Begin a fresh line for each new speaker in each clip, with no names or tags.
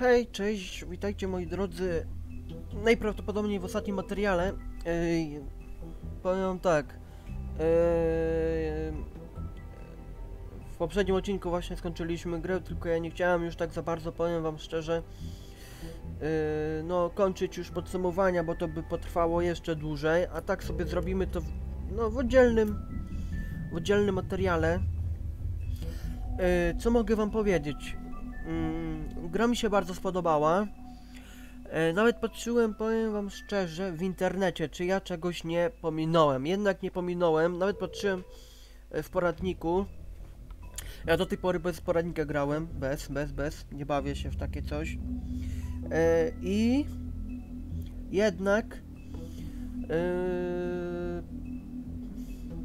Hej, cześć, witajcie moi drodzy. Najprawdopodobniej w ostatnim materiale. Ej, powiem tak. Ej, w poprzednim odcinku właśnie skończyliśmy grę, tylko ja nie chciałem już tak za bardzo, powiem wam szczerze. Yy, no, kończyć już podsumowania, bo to by potrwało jeszcze dłużej, a tak sobie zrobimy to w, no, w oddzielnym, w oddzielnym materiale. Co mogę wam powiedzieć? Mm, gra mi się bardzo spodobała. E, nawet patrzyłem, powiem wam szczerze, w internecie, czy ja czegoś nie pominąłem. Jednak nie pominąłem, nawet patrzyłem e, w poradniku. Ja do tej pory bez poradnika grałem, bez, bez, bez, nie bawię się w takie coś. E, I jednak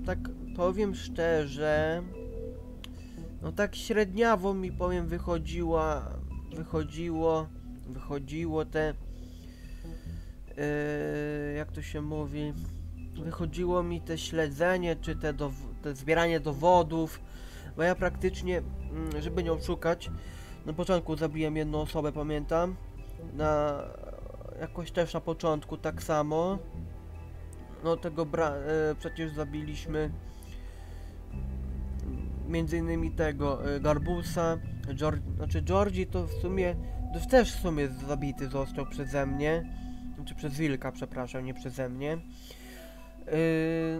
tak powiem szczerze, no tak średniawo mi powiem wychodziła, wychodziło, wychodziło te, yy, jak to się mówi, wychodziło mi te śledzenie, czy te, dow te zbieranie dowodów, bo ja praktycznie, mm, żeby nie oszukać, na początku zabiłem jedną osobę, pamiętam, na, jakoś też na początku tak samo, no tego bra yy, przecież zabiliśmy między innymi tego y, Garbusa, Gior znaczy Georgi to w sumie to też w sumie zabity został przeze mnie, znaczy przez Wilka, przepraszam, nie przeze mnie.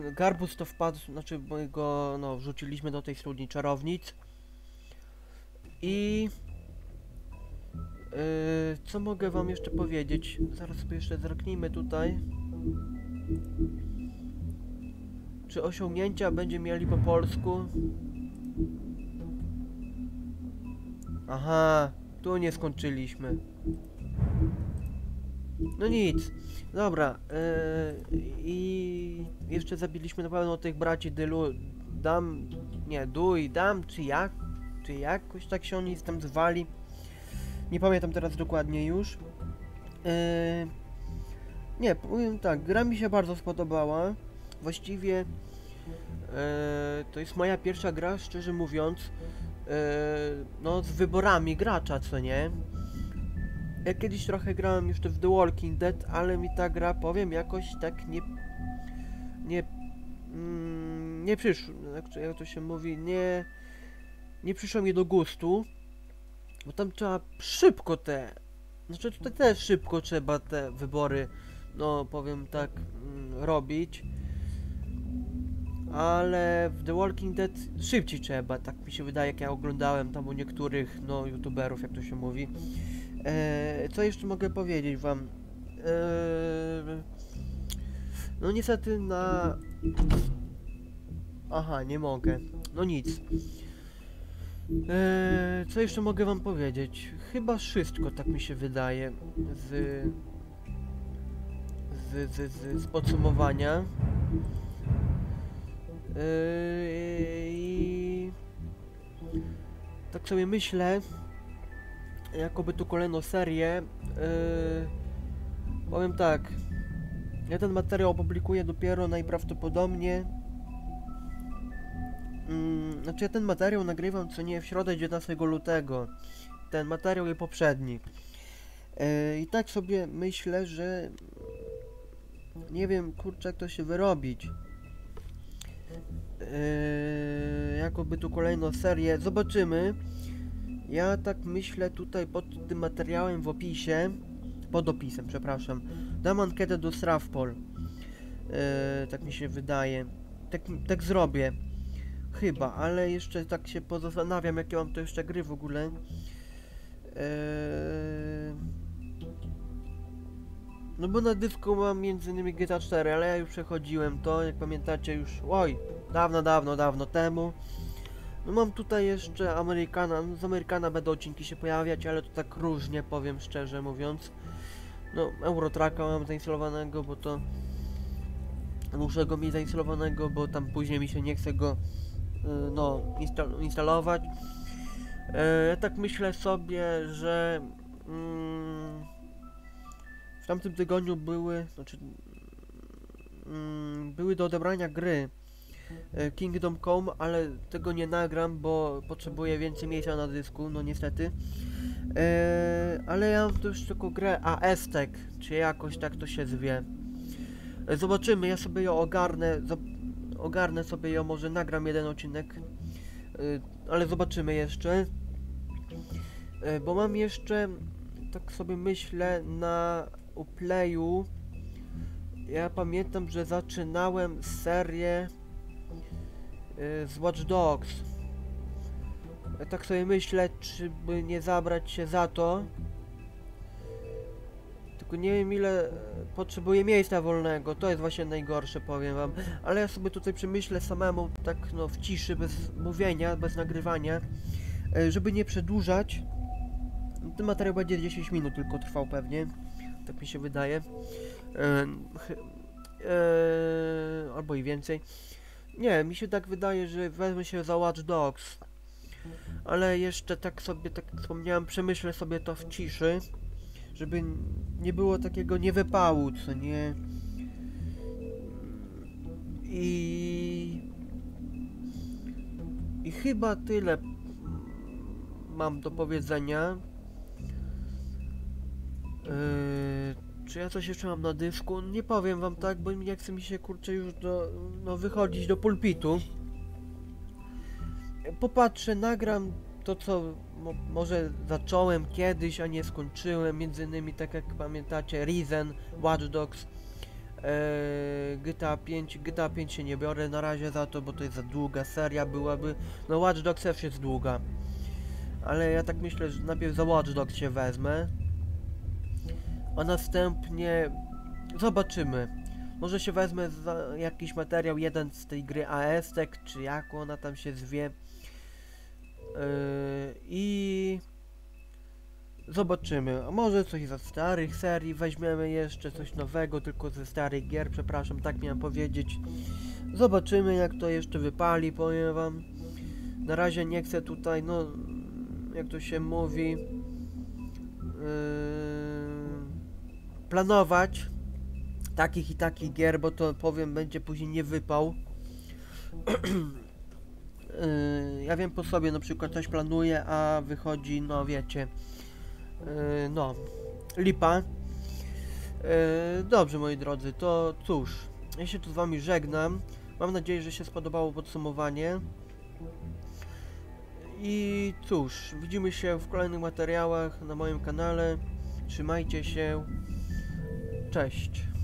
Yy, Garbus to wpadł, znaczy go no, wrzuciliśmy do tej studni czarownic. I yy, co mogę wam jeszcze powiedzieć? Zaraz sobie jeszcze zerknijmy tutaj. Czy osiągnięcia będzie mieli po polsku? Aha, tu nie skończyliśmy. No nic. Dobra, yy, i jeszcze zabiliśmy na pewno tych braci Dylu, Dam, nie, Duj, Dam, czy jak? Czy jakoś tak się oni tam zwali? Nie pamiętam teraz dokładnie już. Yy, nie, powiem tak, gra mi się bardzo spodobała. Właściwie to jest moja pierwsza gra, szczerze mówiąc, yy, no z wyborami gracza, co nie? Ja kiedyś trochę grałem jeszcze w The Walking Dead, ale mi ta gra, powiem, jakoś tak nie... Nie... Mm, nie przyszło, jak to się mówi, nie... Nie przyszło mi do gustu. Bo tam trzeba szybko te... Znaczy tutaj też szybko trzeba te wybory, no powiem tak, mm, robić. Ale w The Walking Dead szybciej trzeba, tak mi się wydaje, jak ja oglądałem tam u niektórych, no, youtuberów, jak to się mówi. Eee, co jeszcze mogę powiedzieć wam? Eee, no niestety na... Aha, nie mogę. No nic. Eee, co jeszcze mogę wam powiedzieć? Chyba wszystko, tak mi się wydaje, z... Z, z, z, z podsumowania. Eee, I... Tak sobie myślę, jakoby tu kolejną serię. Yy, powiem tak. Ja ten materiał opublikuję dopiero najprawdopodobniej. Yy, znaczy ja ten materiał nagrywam co nie w środę 19 lutego. Ten materiał i poprzedni. Yy, I tak sobie myślę, że nie wiem kurczę jak to się wyrobić. Yy, jakoby tu kolejną serię. Zobaczymy. Ja tak myślę tutaj pod tym materiałem w opisie, pod opisem, przepraszam, dam ankietę do Strawpol. Yy, tak mi się wydaje. Tak, tak zrobię. Chyba, ale jeszcze tak się pozastanawiam, jakie mam to jeszcze gry w ogóle. Yy... No bo na dysku mam innymi GTA 4, ale ja już przechodziłem to, jak pamiętacie już, oj, dawno, dawno, dawno temu. No mam tutaj jeszcze Amerykana, no z Amerykana będą odcinki się pojawiać, ale to tak różnie powiem szczerze mówiąc. No Eurotracka mam zainstalowanego, bo to muszę go mieć zainstalowanego, bo tam później mi się nie chce go yy, no instal instalować. Ja tak myślę sobie, że yy, w tamtym tygodniu były, znaczy mm, były do odebrania gry E, Kingdom Come, ale tego nie nagram, bo potrzebuję więcej miejsca na dysku, no niestety. Eee, ale ja mam tu już tylko grę Aestek, czy jakoś tak to się zwie. E, Zobaczymy, ja sobie ją ogarnę, ogarnę sobie ją, może nagram jeden odcinek, e, ale zobaczymy jeszcze. E, Bo mam jeszcze, tak sobie myślę, na Uplayu, ja pamiętam, że zaczynałem serię e, z Watch Dogs. Ja tak sobie myślę, czy by nie zabrać się za to. Tylko nie wiem ile e, potrzebuję miejsca wolnego, to jest właśnie najgorsze, powiem wam. Ale ja sobie tutaj przemyślę samemu, tak no w ciszy, bez mówienia, bez nagrywania, e, żeby nie przedłużać. Ten materiał będzie 10 minut tylko trwał pewnie, tak mi się wydaje. E, e, albo i więcej. Nie, mi się tak wydaje, że wezmę się za Watch Dogs. Ale jeszcze tak sobie, tak wspomniałem, przemyślę sobie to w ciszy, żeby nie było takiego niewypału, co nie. I. I chyba tyle mam do powiedzenia. Yy, czy ja coś jeszcze mam na dysku? Nie powiem wam tak, bo nie chce mi się kurczę już do, no, wychodzić do pulpitu. Popatrzę, nagram to, co mo może zacząłem kiedyś, a nie skończyłem. Między innymi, tak jak pamiętacie, Risen, Watch Dogs, e, GTA 5. GTA 5 się nie biorę na razie za to, bo to jest za długa seria byłaby. No Watch Dogs też jest długa. Ale ja tak myślę, że najpierw za Watch Dogs się wezmę. A następnie zobaczymy. Może się wezmę za jakiś materiał, jeden z tej gry Aestek, czy jak ona tam się zwie. Yy, I zobaczymy. A może coś ze starych serii weźmiemy jeszcze, coś nowego, tylko ze starych gier, przepraszam, tak miałem powiedzieć. Zobaczymy jak to jeszcze wypali, powiem wam. Na razie nie chcę tutaj, no, jak to się mówi, yy, planować takich i takich gier, bo to powiem będzie później nie wypał. Yy, ja wiem po sobie, na przykład coś planuję, a wychodzi, no wiecie, yy, no, lipa. Yy, dobrze, moi drodzy, to cóż, ja się tu z wami żegnam. Mam nadzieję, że się spodobało podsumowanie. I cóż, widzimy się w kolejnych materiałach na moim kanale. Trzymajcie się. Cześć.